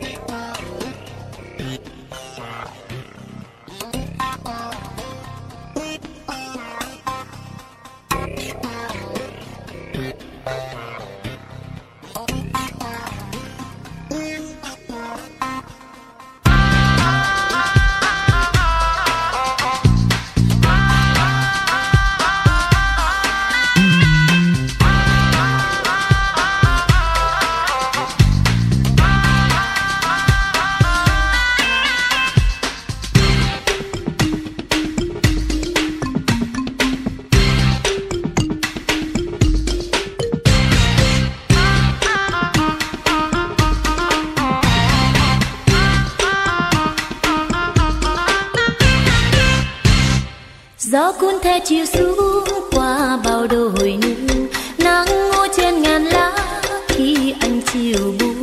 Bye. gió cuốn theo chiều xuống qua bao đồi nương nắng ngô trên ngàn lá khi anh chiều buồn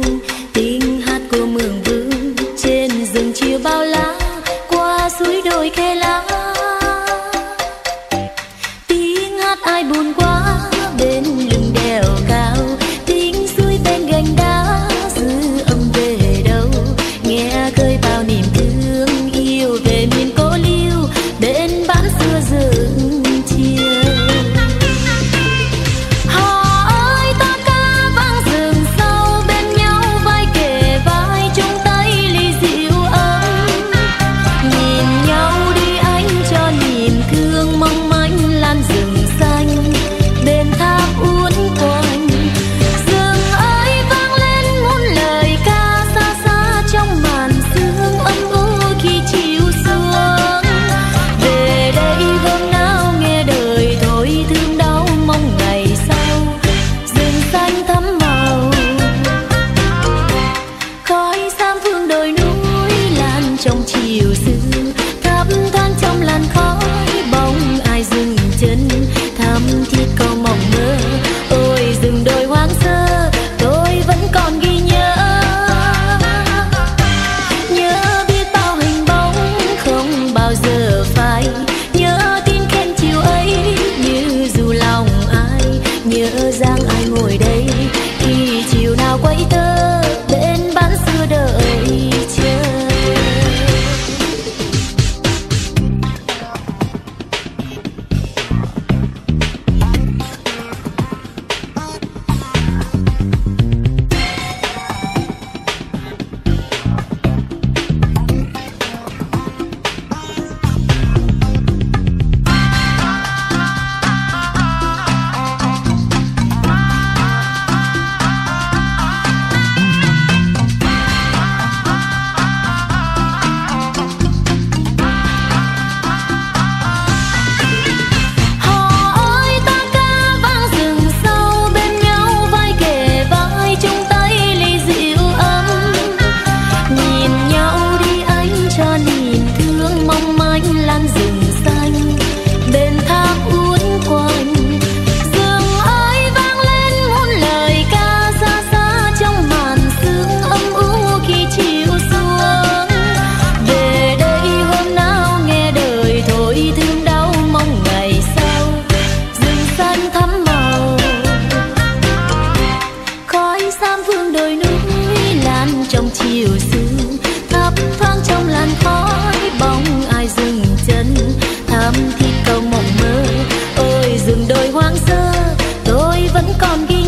中秋思。chiều sương thấp thoáng trong làn khói bóng ai dừng chân, thắm thiết cầu mộng mơ. Ôi rừng đồi hoang sơ, tôi vẫn còn ghi